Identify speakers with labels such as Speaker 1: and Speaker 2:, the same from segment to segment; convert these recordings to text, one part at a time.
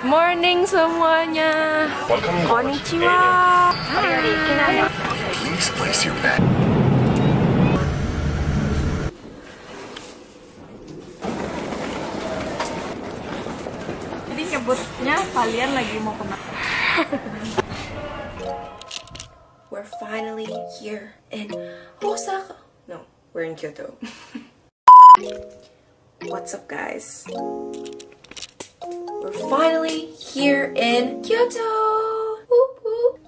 Speaker 1: Morning semuanya. Konnichiwa.
Speaker 2: Please place your bet.
Speaker 3: Jadi nyebutnya kalian lagi mau ke mana?
Speaker 1: We're finally here in Osaka. No, we're in Kyoto. What's up, guys? We're finally here in Kyoto.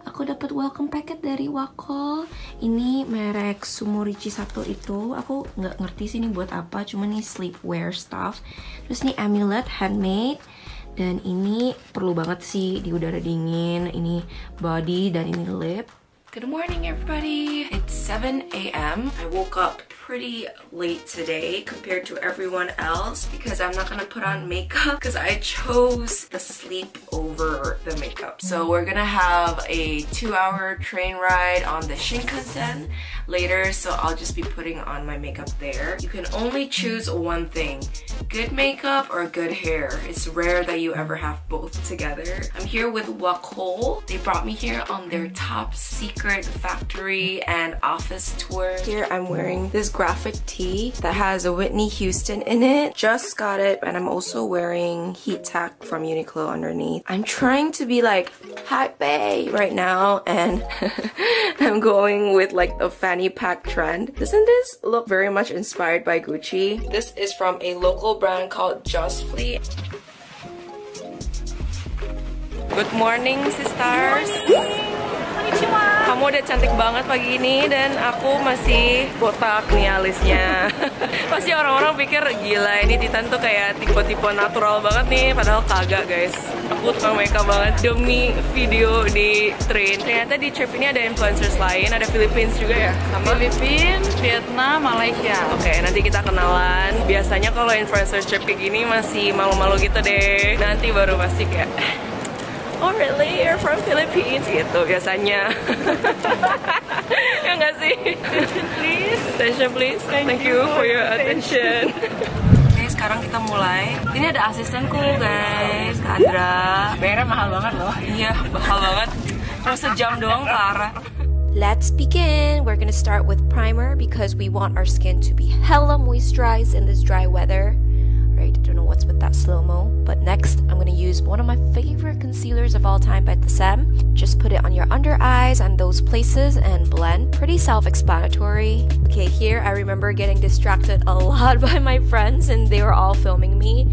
Speaker 1: Aku dapat welcome packet dari Wako. Ini merek Sumorichi satu itu. Aku nggak ngerti sih ini buat apa. Cuma nih sleepwear stuff. Terus ini amulet handmade. Dan ini perlu banget sih di udara dingin. Ini body dan ini lip. Good morning, everybody. It's 7 a.m. I woke up pretty late today compared to everyone else because I'm not gonna put on makeup because I chose the sleep over the makeup. So we're gonna have a two hour train ride on the Shinkansen later, so I'll just be putting on my makeup there. You can only choose one thing good makeup or good hair. It's rare that you ever have both together. I'm here with Wacoal. They brought me here on their top secret factory and office tour. Here I'm wearing this graphic tee that has a Whitney Houston in it. Just got it and I'm also wearing heat tech from Uniqlo underneath. I'm trying to be like hype bae right now and I'm going with like the fanny pack trend. Doesn't this look very much inspired by Gucci? This is from a local brand called Just Fleet. Good morning, sisters. Kamu udah cantik banget pagi ini dan aku masih botak nih alisnya. Pasti orang-orang pikir gila ini Titan tuh kayak tipe-tipe natural banget nih, padahal kagak guys. Aku tukang makeup banget demi video di train. Ternyata di trip ini ada influencers lain, ada Philippines juga ya, sama
Speaker 3: Filipina, Vietnam, Malaysia.
Speaker 1: Oke, nanti kita kenalan. Biasanya kalau influencer trip kayak gini masih malu-malu gitu deh. Nanti baru pasti kayak Oh really? You're from Philippines? Gitu biasanya. ya nggak sih?
Speaker 3: Attention please.
Speaker 1: Attention please. Thank, you for your attention. Oke, sekarang kita mulai. Ini ada asistenku guys, Kak Andra.
Speaker 3: Bayarnya mahal banget loh.
Speaker 1: Iya, mahal banget. Terus sejam doang ke arah.
Speaker 4: Let's begin. We're gonna start with primer because we want our skin to be hella moisturized in this dry weather. I don't know what's with that slow-mo. But next, I'm gonna use one of my favorite concealers of all time by The Sam. Just put it on your under eyes and those places and blend. Pretty self-explanatory. Okay, here I remember getting distracted a lot by my friends and they were all filming me.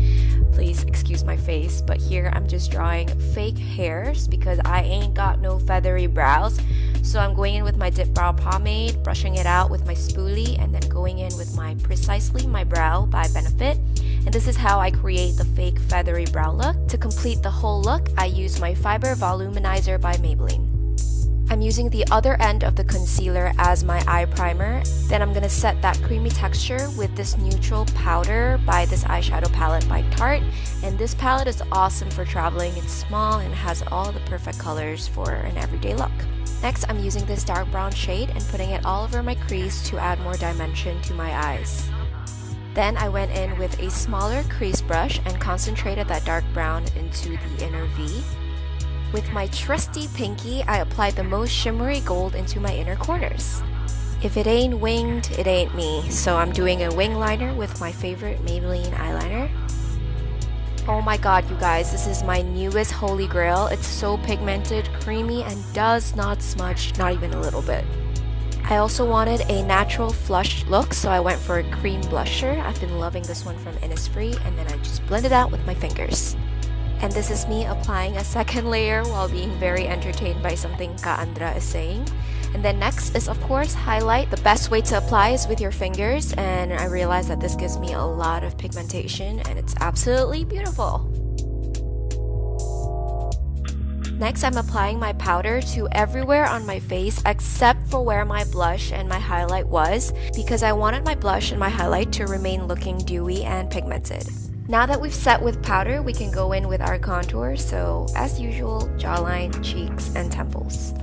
Speaker 4: Please excuse my face, but here I'm just drawing fake hairs because I ain't got no feathery brows. So I'm going in with my dip brow pomade, brushing it out with my spoolie, and then going in with my Precisely My Brow by Benefit. And this is how I create the fake feathery brow look. To complete the whole look, I use my Fiber Voluminizer by Maybelline. I'm using the other end of the concealer as my eye primer. Then I'm gonna set that creamy texture with this neutral powder by this eyeshadow palette by Tarte. And this palette is awesome for traveling. It's small and has all the perfect colors for an everyday look. Next, I'm using this dark brown shade and putting it all over my crease to add more dimension to my eyes. Then I went in with a smaller crease brush and concentrated that dark brown into the inner V. With my trusty pinky, I applied the most shimmery gold into my inner corners. If it ain't winged, it ain't me, so I'm doing a wing liner with my favorite Maybelline eyeliner. Oh my god, you guys, this is my newest holy grail. It's so pigmented, creamy, and does not smudge, not even a little bit. I also wanted a natural flush look, so I went for a cream blusher. I've been loving this one from Innisfree, and then I just blend it out with my fingers. And this is me applying a second layer while being very entertained by something Kaandra is saying. And then next is of course highlight. The best way to apply is with your fingers and I realized that this gives me a lot of pigmentation and it's absolutely beautiful. Next, I'm applying my powder to everywhere on my face except for where my blush and my highlight was because I wanted my blush and my highlight to remain looking dewy and pigmented. Now that we've set with powder, we can go in with our contour, so as usual, jawline, cheeks, and temples.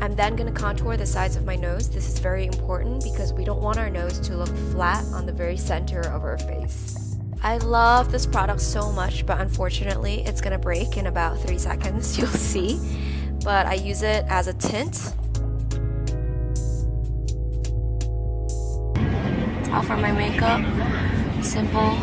Speaker 4: I'm then gonna contour the sides of my nose. This is very important because we don't want our nose to look flat on the very center of our face. I love this product so much, but unfortunately, it's gonna break in about three seconds. You'll see. But I use it as a tint. How for my makeup? Simple.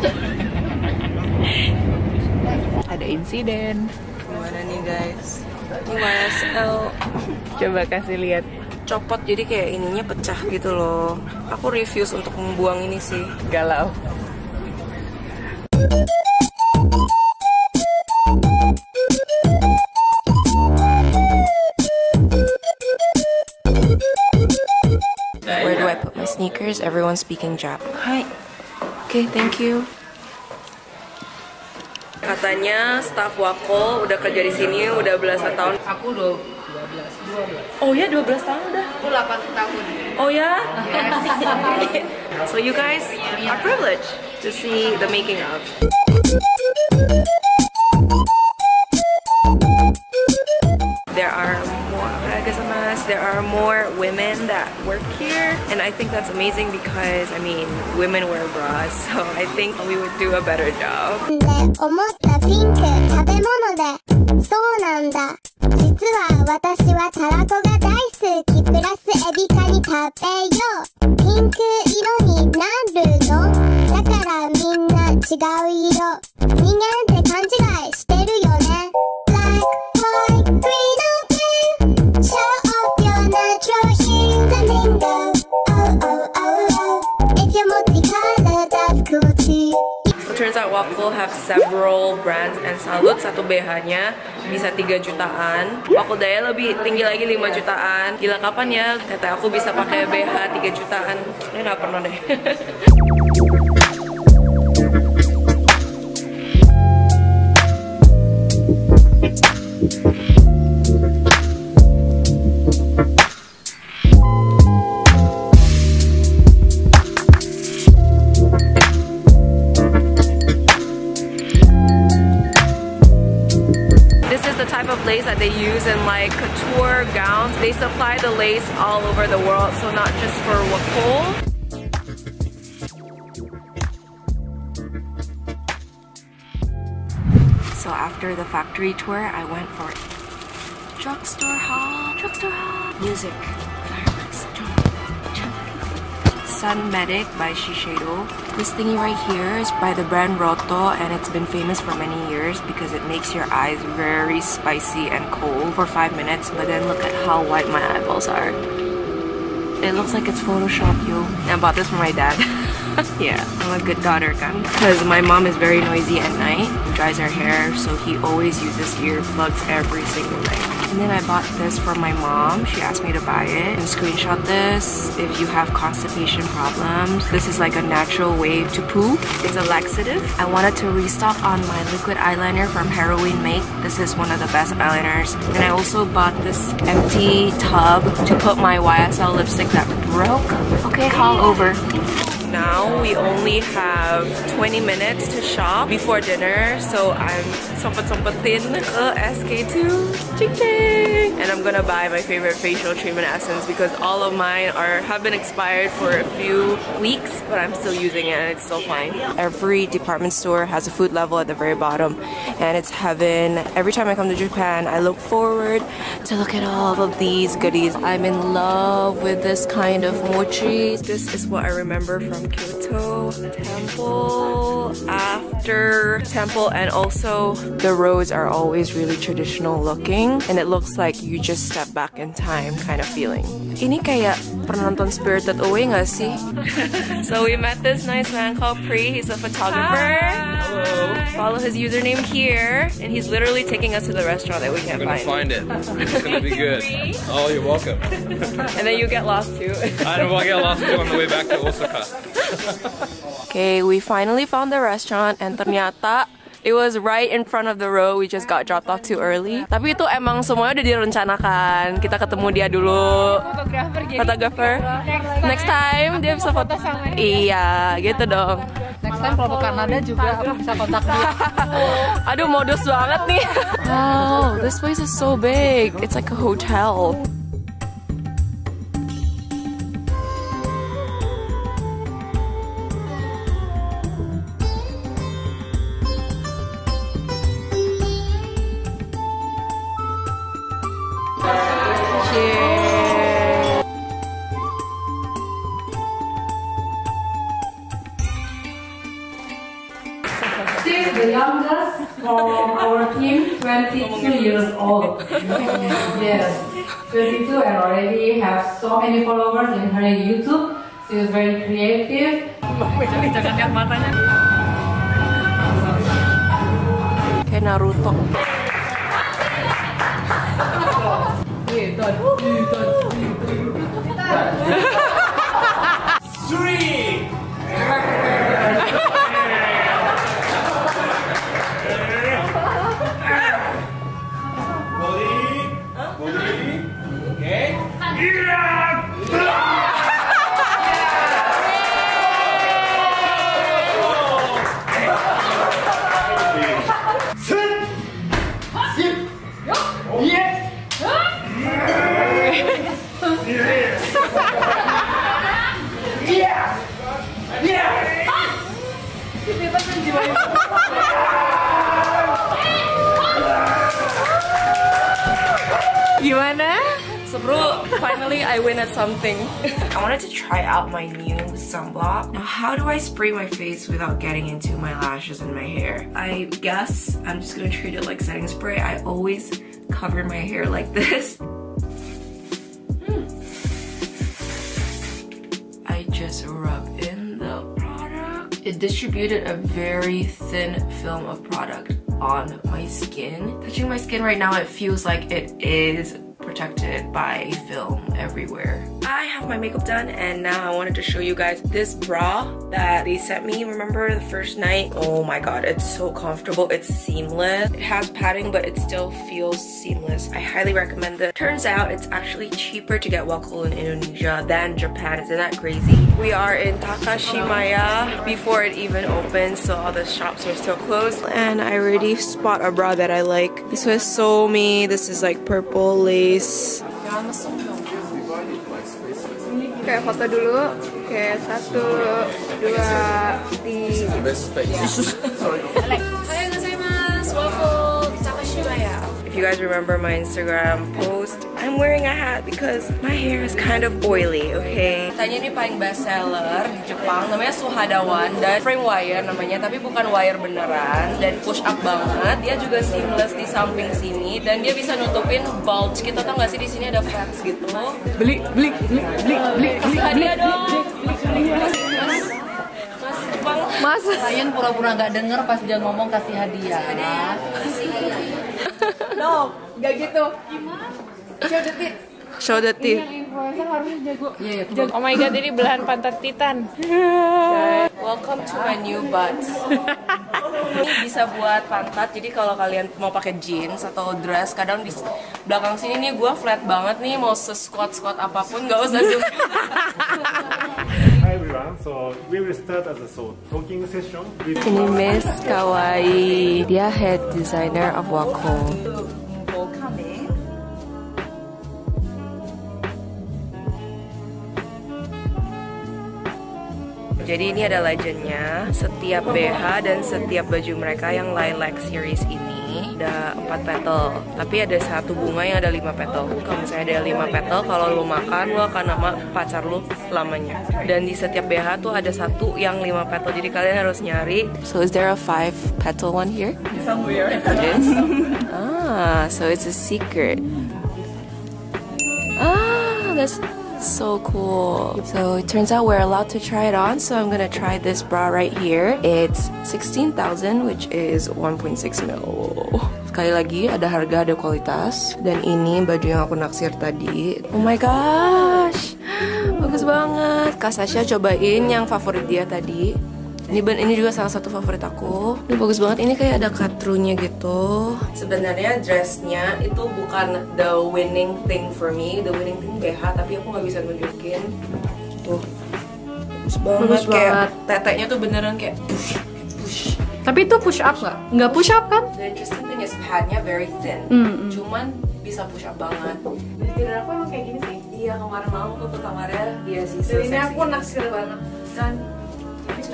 Speaker 3: Ada insiden.
Speaker 1: Gimana nih guys? Ini YSL
Speaker 3: Coba kasih lihat.
Speaker 1: copot jadi kayak ininya pecah gitu loh. Aku refuse untuk membuang ini sih.
Speaker 3: Galau.
Speaker 1: Where do I put my sneakers? Everyone's speaking Jap. Hi. Okay, thank you. Katanya staff Wako udah kerja di sini udah belasan tahun.
Speaker 3: Aku udah 12, 12.
Speaker 1: Oh ya, 12 tahun udah.
Speaker 3: Aku 8 tahun.
Speaker 1: Oh ya? so you guys are privileged to see the making of. There are more there are more women that work here and I think that's amazing because I mean women wear bras so I think we would do a better job.
Speaker 2: 実は私はたらこが大好きプラスエビカニ食べよう。ピンク色になるの。だからみんな違う色。人間って勘違いしてるよね。
Speaker 1: Turns out Waffle have several brands and salut satu BH-nya bisa 3 jutaan. Waffle Daya lebih tinggi lagi 5 jutaan. Gila kapan ya kata aku bisa pakai BH 3 jutaan? Ini nggak pernah deh. the type of lace that they use in like couture gowns. They supply the lace all over the world, so not just for Wacoal. So after the factory tour, I went for drugstore haul, drugstore haul, music. Sun Medic by Shiseido. This thingy right here is by the brand Rohto and it's been famous for many years because it makes your eyes very spicy and cold for 5 minutes but then look at how white my eyeballs are. It looks like it's Photoshop, yo. I bought this for my dad. yeah, I'm a good daughter, kan. Because my mom is very noisy at night, dries her hair, so he always uses earplugs every single night. And then I bought this for my mom. She asked me to buy it and screenshot this if you have constipation problems. This is like a natural way to poo. It's a laxative. I wanted to restock on my liquid eyeliner from Heroine Make. This is one of the best eyeliners. And I also bought this empty tub to put my YSL lipstick that broke. Okay, haul over. Now we only have 20 minutes to shop before dinner, so I'm sempet-sempetin ke uh, SK2 ching ching. And I'm gonna buy my favorite facial treatment essence because all of mine are have been expired for a few weeks, but I'm still using it and it's still fine. Every department store has a food level at the very bottom, and it's heaven. Every time I come to Japan, I look forward to look at all of these goodies. I'm in love with this kind of mochi. This is what I remember from Kyoto Temple. After Temple, and also the roads are always really traditional looking, and it looks like you just step back in time kind of feeling. Ini kayak pernah nonton Spirited Away nggak sih? so we met this nice man called Pri. He's a photographer. Hello. Follow his username here, and he's literally taking us to the restaurant that we can't find.
Speaker 5: I'm gonna
Speaker 1: find.
Speaker 5: find it. It's gonna be good. Oh, you're welcome.
Speaker 1: And then you get lost too.
Speaker 5: I know I get lost too on the way back to Osaka.
Speaker 1: Okay, we finally found the restaurant and ternyata it was right in front of the road. We just got dropped off too early. Tapi itu emang semuanya udah direncanakan. Kita ketemu dia dulu.
Speaker 3: Fotografer
Speaker 1: Fotografer. Next time dia bisa foto
Speaker 3: sama dia.
Speaker 1: Iya, gitu dong.
Speaker 3: Next time kalau ke Kanada juga aku bisa kontak dia.
Speaker 1: Aduh, modus banget nih. Wow, this place is so big. It's like a hotel.
Speaker 6: 22 and already have so many followers in her YouTube. She is very creative.
Speaker 1: Kayak Naruto. Gimana? I wanted to try out my new sunblock. Now, how do I spray my face without getting into my lashes and my hair? I guess I'm just gonna treat it like setting spray. I always cover my hair like this. Hmm. I just rub in the product. It distributed a very thin film of product on my skin. Touching my skin right now, it feels like it is protected by film everywhere. Have my makeup done and now I wanted to show you guys this bra that they sent me, remember the first night? Oh my god, it's so comfortable, it's seamless. It has padding but it still feels seamless. I highly recommend it. Turns out it's actually cheaper to get Wacoal in Indonesia than Japan, isn't that crazy? We are in Takashimaya before it even opens so all the shops are still closed and I already spot a bra that I like. This was so me, this is like purple lace.
Speaker 3: Kayak foto dulu. Oke, satu, dua, tiga.
Speaker 1: If you guys remember my Instagram post, I'm wearing a hat because my hair is kind of oily, okay? Tanya ini paling best seller di Jepang, namanya Suhadawan dan frame wire namanya, tapi bukan wire beneran dan push up banget. Dia juga seamless di samping sini dan dia bisa nutupin bulge. Kita tau gak sih di sini ada fats gitu. Beli, beli, beli, beli, beli, beli, hadiah dong. Mas, mas, Bang.
Speaker 3: Mas,
Speaker 7: Kalian pura-pura nggak denger pas dia ngomong kasih hadiah.
Speaker 3: no, nggak gitu. Show the tit.
Speaker 1: Show the teeth.
Speaker 3: Influencer harusnya jago.
Speaker 7: Iya, iya.
Speaker 3: Oh my god, ini belahan pantat titan.
Speaker 1: Welcome to my new butt. Ini bisa buat pantat. Jadi kalau kalian mau pakai jeans atau dress, kadang di belakang sini nih gue flat banget nih mau se-squat squat apa pun nggak usah zoom.
Speaker 8: Hi everyone, so we will start as a so talking session with
Speaker 1: Ini Miss Kawaii. Dia head designer of Wacoal. Jadi ini ada legendnya. Setiap BH dan setiap baju mereka yang lilac series ini ada empat petal. Tapi ada satu bunga yang ada lima petal. Kalau misalnya ada lima petal, kalau lu makan lu akan nama pacar lu lamanya. Dan di setiap BH tuh ada satu yang lima petal. Jadi kalian harus nyari. So is there a five petal one here? Somewhere. It is. ah, so it's a secret. Ah, that's so cool. So it turns out we're allowed to try it on. So I'm gonna try this bra right here. It's 16,000 which is 1.6 mil. Sekali lagi ada harga ada kualitas dan ini baju yang aku naksir tadi. Oh my gosh. Bagus banget. Kak Sasha cobain yang favorit dia tadi. Ini ben ini juga salah satu favorit aku. Ini bagus banget. Ini kayak ada katrunya gitu. Sebenarnya dressnya itu bukan the winning thing for me. The winning thing BH, tapi aku nggak bisa nunjukin. Tuh, bagus banget.
Speaker 3: Bagus
Speaker 1: kayak
Speaker 3: banget.
Speaker 1: teteknya tuh beneran kayak push, push.
Speaker 3: Tapi itu push up nggak? Nggak push up kan?
Speaker 1: The interesting thing is padnya very thin.
Speaker 3: Hmm, hmm.
Speaker 1: Cuman bisa push up banget.
Speaker 3: Jadi aku emang kayak gini sih.
Speaker 1: Iya kemarin malam aku ke kamarnya dia sih.
Speaker 3: Dan ini aku naksir banget.
Speaker 1: Dan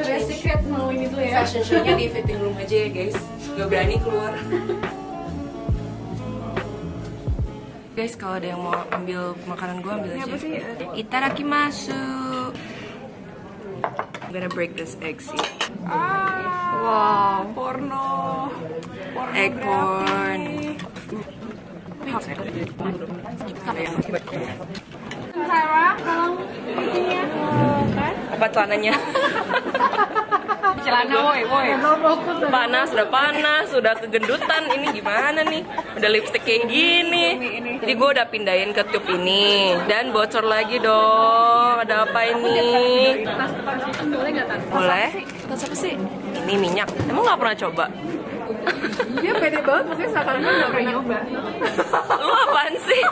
Speaker 3: Victoria's Secret mau ini dulu ya.
Speaker 1: fashion show-nya di fitting room aja ya guys Gak berani keluar Guys, kalau ada yang mau ambil makanan gue ambil aja Itadakimasu I'm gonna break this egg sih Wow.
Speaker 3: Porno.
Speaker 1: Egg porn. Apa celananya?
Speaker 3: Celana woi, woi.
Speaker 1: panas, udah panas, udah kegendutan. Ini gimana nih? Udah lipstick kayak gini. Jadi gue udah pindahin ke tube ini. Dan bocor lagi dong. Ada apa ini?
Speaker 3: Boleh? Tas apa sih?
Speaker 1: Ini minyak. Emang nggak pernah coba?
Speaker 3: Dia pede banget, makanya seakan-akan nggak pernah nyoba.
Speaker 1: Lu apaan sih?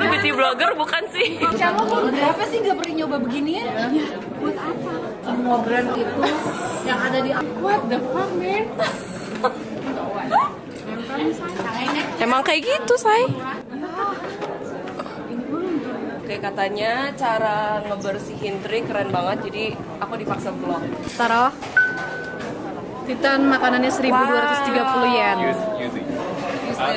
Speaker 1: Lu beauty blogger bukan sih?
Speaker 7: Kamu berapa sih nggak pernah nyoba beginian? Buat apa? Semua brand itu yang ada di What the fuck, man?
Speaker 1: Emang kayak gitu, say. Oke, katanya cara ngebersihin tray keren banget, jadi aku dipaksa vlog.
Speaker 3: Taruh. Titan makanannya 1230 yen.
Speaker 5: Use, use it. Uh.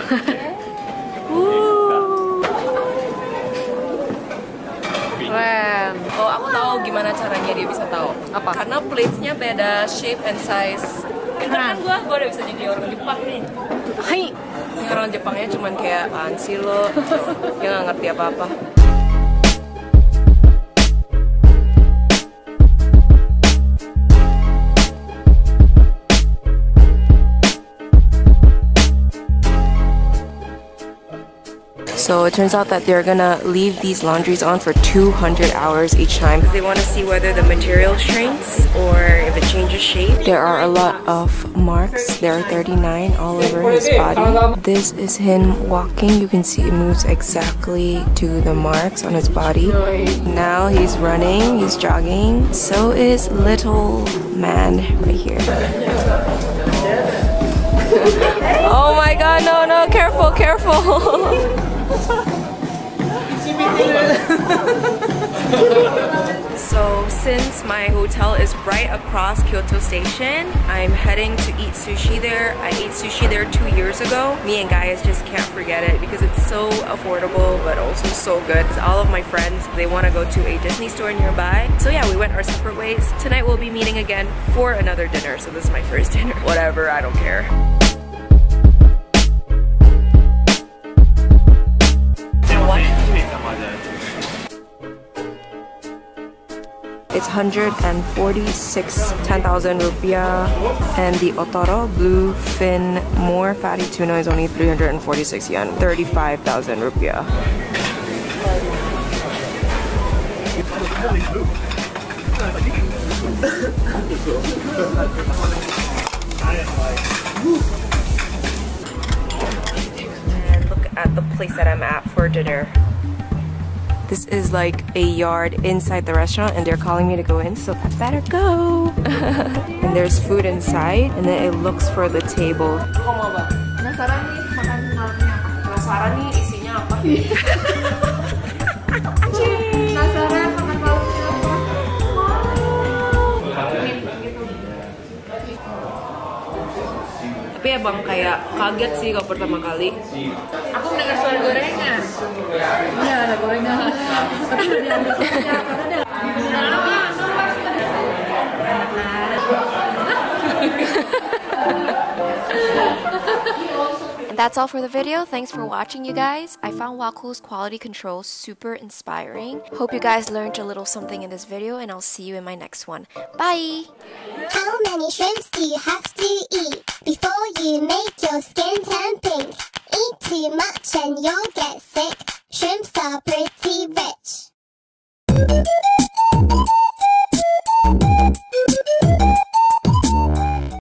Speaker 3: Keren.
Speaker 1: Oh, aku tahu gimana caranya dia bisa tahu.
Speaker 3: Apa?
Speaker 1: Karena plates-nya beda shape and size. Kan kan gua, gua udah bisa jadi orang Jepang nih.
Speaker 3: Hai.
Speaker 1: Ini orang Jepangnya cuman kayak apaan sih lo? Dia nggak ngerti apa-apa. So it turns out that they're gonna leave these laundries on for 200 hours each time because they want to see whether the material shrinks or if it changes shape. There are a lot of marks. There are 39 all over his body. This is him walking. You can see it moves exactly to the marks on his body. Now he's running, he's jogging. So is little man right here. Oh my god, no, no, careful, careful. so, since my hotel is right across Kyoto Station, I'm heading to eat sushi there. I ate sushi there two years ago. Me and guys just can't forget it because it's so affordable but also so good. All of my friends, they want to go to a Disney store nearby. So yeah, we went our separate ways. Tonight we'll be meeting again for another dinner. So this is my first dinner. Whatever, I don't care. It's 146 10,000 rupiah. And the Otoro blue fin more fatty tuna is only 346 yen 35,000 rupiah. And look at the place that I'm at for dinner this is like a yard inside the restaurant and they're calling me to go in, so I better go. and there's food inside and then it looks for the table.
Speaker 3: Penasaran nih makan malamnya?
Speaker 1: Penasaran nih isinya apa? Tapi emang kayak kaget sih kalau pertama kali.
Speaker 3: Aku mendengar suara gorengan. Iya ada gorengan. Tapi udah diambil
Speaker 4: That's all for the video. Thanks for watching, you guys. I found Wacoal's quality control super inspiring. Hope you guys learned a little something in this video, and I'll see you in my next one. Bye!
Speaker 2: How many shrimps do you have to eat before you make your skin turn pink? Eat too much and you'll get sick. Shrimps are pretty rich.